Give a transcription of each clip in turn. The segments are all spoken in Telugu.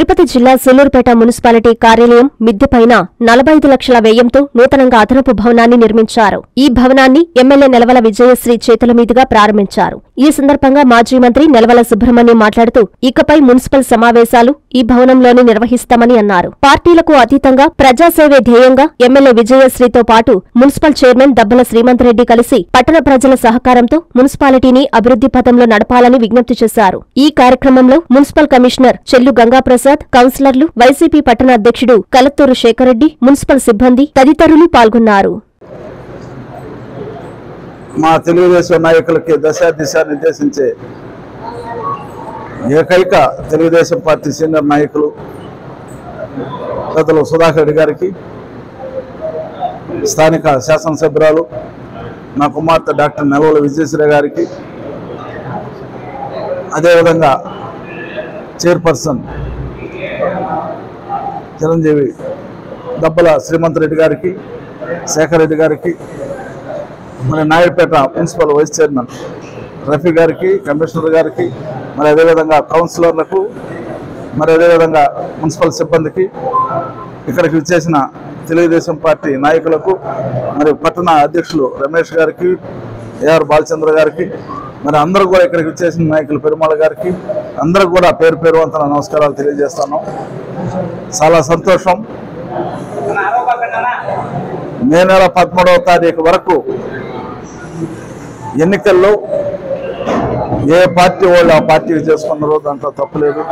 తిరుపతి జిల్లా సూలూరుపేట మున్సిపాలిటీ కార్యాలయం మిద్దెపైన నలభై ఐదు లక్షల వ్యయంతో నూతనంగా అదనపు భవనాన్ని నిర్మించారు. ఈ భవనాన్ని ఎమ్మెల్యే నెలవల విజయశ్రీ చేతుల మీదుగా ప్రారంభించారు. ఈ సందర్భంగా మాజీ మంత్రి నెలవల సుబ్రహ్మణ్యం మాట్లాడుతూ ఇకపై మున్సిపల్ సమావేశాలు ఈ భవనంలోనే నిర్వహిస్తామని అన్నారు. పార్టీలకు అతీతంగా ప్రజాసేవే ధ్యేయంగా ఎమ్మెల్యే విజయశ్రీతో పాటు మున్సిపల్ చైర్మన్ దబ్బల శ్రీమంత్ రెడ్డి కలిసి పట్టణ ప్రజల సహకారంతో మున్సిపాలిటీని అభివృద్ధి పథంలో నడపాలని విజ్ఞప్తి చేశారు. ఈ కార్యక్రమంలో మున్సిపల్ కమిషనర్ చెల్లు గంగాప్రసాద్ కౌన్సిలర్లు వైసీపీ పట్టణ అధ్యక్షుడు కలత్తూరు శేఖర్రెడ్డి మున్సిపల్ సిబ్బంది తదితరులు పాల్గొన్నారు. మా తెలుగుదేశం నాయకులకి దశ దిశ నిర్దేశించే ఏకైక తెలుగుదేశం పార్టీ సీనియర్ నాయకులు పెద్దలు సుధాకర్ రెడ్డి గారికి స్థానిక శాసనసభ్యురాలు నా కుమార్తె డాక్టర్ నెలవల విజయశ్రీ గారికి అదేవిధంగా చైర్పర్సన్ చిరంజీవి దబ్బల శ్రీమంత్ రెడ్డి గారికి శేఖర్ రెడ్డి గారికి మరి Naidupeta municipal vice chairman Rafi గారికి కమిషనర్ గారికి మరి అదేవిధంగా కౌన్సిలర్లకు మరి అదేవిధంగా మున్సిపల్ సిబ్బందికి ఇక్కడికి విచ్చేసిన తెలుగుదేశం పార్టీ నాయకులకు మరి పట్టణ అధ్యక్షులు రమేష్ గారికి ఏఆర్ బాలచంద్ర గారికి మరి అందరూ కూడా ఇక్కడికి వచ్చేసిన నాయకులు పెరుమాళ గారికి అందరూ కూడా పేరు పేరు వంతన నమస్కారాలు తెలియజేస్తాను. చాలా సంతోషం. మే నెల పదమూడవ తారీఖు వరకు ఎన్నికల్లో ఏ పార్టీ వాళ్ళు ఆ పార్టీకి చేసుకున్నారో దాంట్లో తప్పులేదు.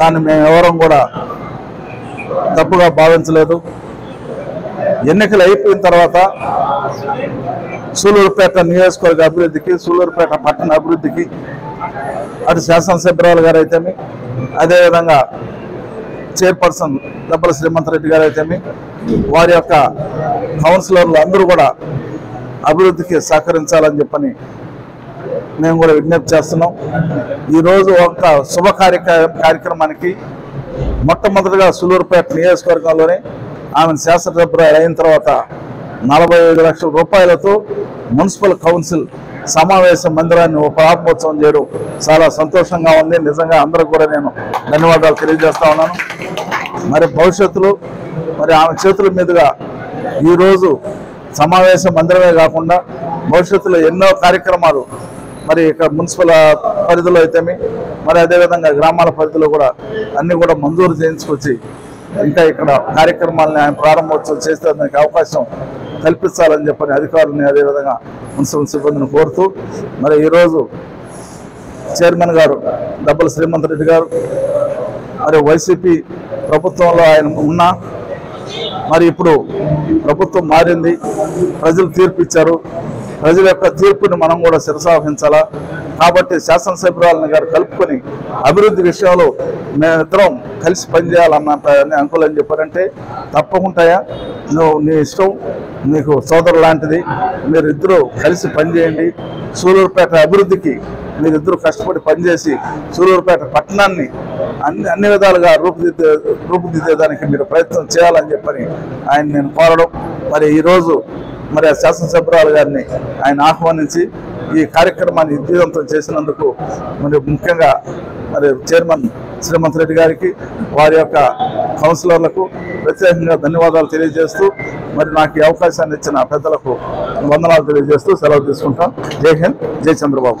దాన్ని మేము ఎవరం కూడా తప్పుగా భావించలేదు. ఎన్నికలు అయిపోయిన తర్వాత సూలూరుపేట నియోజకవర్గ అభివృద్ధికి సూలూరుపేట పట్టణ అభివృద్ధికి అటు శాసనసభ్యురాలు గారు అయితేమి అదేవిధంగా చైర్పర్సన్ దెబ్బల శ్రీమంత్ రెడ్డి గారు అయితేమి వారి యొక్క కౌన్సిలర్లు అందరూ కూడా అభివృద్ధికి సహకరించాలని చెప్పని మేము కూడా విజ్ఞప్తి చేస్తున్నాం. ఈరోజు ఒక శుభ కార్యక్ర కార్యక్రమానికి మొట్టమొదటిగా సులూరుపేట నియోజకవర్గంలోనే ఆమె శాసనసభ్యురాలు అయిన తర్వాత నలభై ఐదు లక్షల రూపాయలతో మున్సిపల్ కౌన్సిల్ సమావేశ మందిరాన్ని ప్రారంభోత్సవం చేయడం చాలా సంతోషంగా ఉంది. నిజంగా అందరికి కూడా నేను ధన్యవాదాలు తెలియజేస్తా ఉన్నాను. మరి భవిష్యత్తులో మరి ఆమె చేతుల మీదుగా ఈరోజు సమావేశ మందిరమే కాకుండా భవిష్యత్తులో ఎన్నో కార్యక్రమాలు మరి ఇక్కడ మున్సిపల్ పరిధిలో అయితేమి మరి అదేవిధంగా గ్రామాల పరిధిలో కూడా అన్నీ కూడా మంజూరు చేయించుకొచ్చి ఇంకా ఇక్కడ కార్యక్రమాలని ఆయన ప్రారంభోత్సవం చేస్తే దానికి అవకాశం కల్పించాలని చెప్పని అధికారులని అదేవిధంగా మున్సిపల్ సిబ్బందిని కోరుతూ మరి ఈరోజు చైర్మన్ గారు డబ్బుల శ్రీమంత్ రెడ్డి గారు మరి వైసీపీ ప్రభుత్వంలో ఆయన ఉన్నా మరి ఇప్పుడు ప్రభుత్వం మారింది ప్రజలు తీర్పు ఇచ్చారు ప్రజల యొక్క తీర్పుని మనం కూడా శిరసావహించాలా? కాబట్టి శాసనసభ్యురాలను గారు కలుపుకొని అభివృద్ధి విషయంలో మేమిద్దరం కలిసి పనిచేయాలన్న అంకులు అని చెప్పారంటే తప్పకుంటాయా? నువ్వు నీ ఇష్టం నీకు సోదరు లాంటిది మీరిద్దరూ కలిసి పనిచేయండి. సూలూరుపేట అభివృద్ధికి మీరిద్దరూ కష్టపడి పనిచేసి సూలూరుపేట పట్టణాన్ని అన్ని అన్ని విధాలుగా రూపుదిద్దే రూపుదిద్దేదానికి మీరు ప్రయత్నం చేయాలని చెప్పని ఆయన నేను కోరడం. మరి ఈరోజు మరి ఆ శాసనసభ్యురాలు గారిని ఆయన ఆహ్వానించి ఈ కార్యక్రమాన్ని విజయవంతం చేసినందుకు మరి ముఖ్యంగా మరి చైర్మన్ శ్రీమంత్ రెడ్డి గారికి వారి యొక్క కౌన్సిలర్లకు ప్రత్యేకంగా ధన్యవాదాలు తెలియజేస్తూ మరి నాకు ఈ అవకాశాన్ని ఇచ్చిన పెద్దలకు వందనాలు తెలియజేస్తూ సెలవు తీసుకుంటాం. జై హింద్ జై చంద్రబాబు.